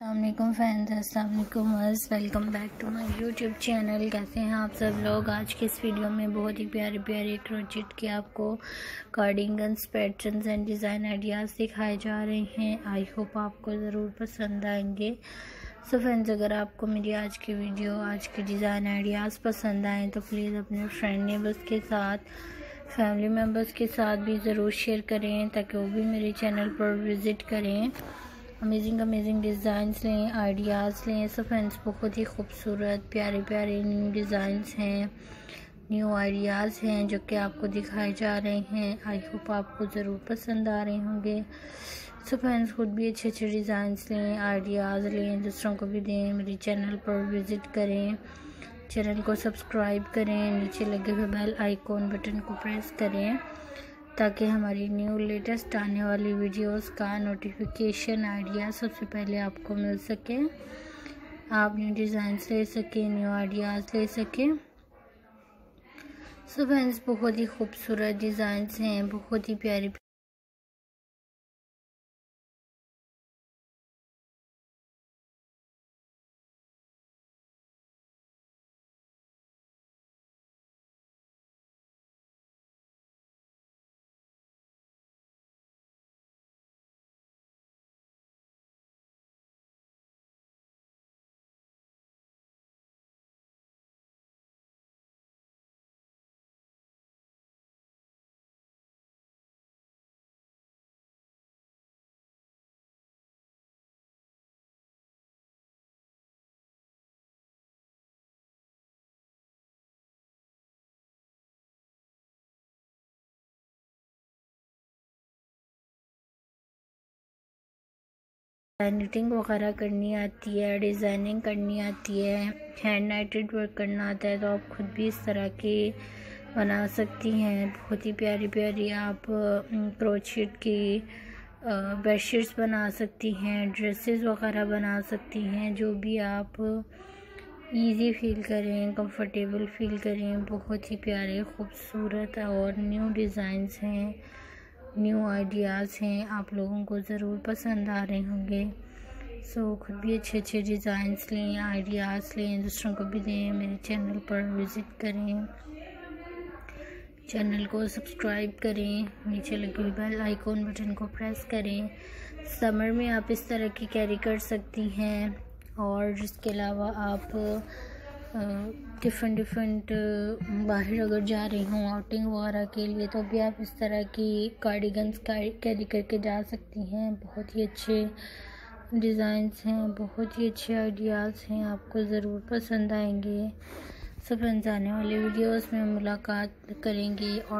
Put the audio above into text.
अल्लाम friends अस्सलाम welcome back to my YouTube channel. कैसे हैं आप सब लोग? आज के इस वीडियो में बहुत ही प्यारे प्यारे क्रोचिट के आपको cardigans patterns and design ideas दिखाए जा रहे हैं। आई होप आपको ज़रूर पसंद आएँगे। सो फ्रेंड्स अगर आपको मेरी आज की वीडियो, आज के डिज़ाइन आइडियाज़ पसंद आएँ तो प्लीज़ अपने फ्रेंड नेबर्स के साथ फैमिली मेंबर्स के साथ भी ज़रूर शेयर करें, ताकि वो भी मेरे चैनल पर विज़िट करें। अमेजिंग अमेजिंग डिज़ाइंस लें आइडियाज़ लें सब फ्रेंड्स बहुत ही खूबसूरत, प्यारे प्यारे न्यू डिज़ाइंस हैं न्यू आइडियाज़ हैं जो कि आपको दिखाए जा रहे हैं। आई होप आपको ज़रूर पसंद आ रहे होंगे। सो फ्रेंड्स खुद भी अच्छे अच्छे डिज़ाइंस लें आइडियाज़ लें, दूसरों को भी दें, मेरे चैनल पर विज़िट करें चैनल को सब्सक्राइब करें, नीचे लगे हुए बेल आइकॉन बटन को प्रेस करें। ताकि हमारी न्यू लेटेस्ट आने वाली वीडियोस का नोटिफिकेशन आइडिया सबसे पहले आपको मिल सके। आप न्यू डिज़ाइंस ले सकें न्यू आइडियाज़ ले सकें। सो फ्रेंड्स बहुत ही खूबसूरत डिज़ाइंस हैं, बहुत ही प्यारी निटिंग वगैरह करनी आती है डिज़ाइनिंग करनी आती है हैंड नाइटेड वर्क करना आता है तो आप खुद भी इस तरह के बना सकती हैं। बहुत ही प्यारी प्यारी आप क्रोचेट की बेडशीट्स बना सकती हैं ड्रेसेस वगैरह बना सकती हैं, जो भी आप इजी फील करें कंफर्टेबल फील करें। बहुत ही प्यारे, खूबसूरत और न्यू डिज़ाइंस हैं। न्यू आइडियाज़ हैं आप लोगों को ज़रूर पसंद आ रहे होंगे। सो so, खुद भी अच्छे अच्छे डिज़ाइंस लें आइडियाज़ लें दूसरों को भी दें मेरे चैनल पर विज़िट करें। चैनल को सब्सक्राइब करें नीचे लगे हुए बेल आइकॉन बटन को प्रेस करें। समर में आप इस तरह की कैरी कर सकती हैं और इसके अलावा आप डिफरेंट डिफरेंट बाहर अगर जा रही हूँ आउटिंग वगैरह के लिए तो भी आप इस तरह की कार्डिगन्स कैरी करके जा सकती हैं। बहुत ही अच्छे डिज़ाइंस हैं, बहुत ही अच्छे आइडियाज़ हैं। आपको ज़रूर पसंद आएँगे। सब आने वाले वीडियोस में मुलाकात करेंगे और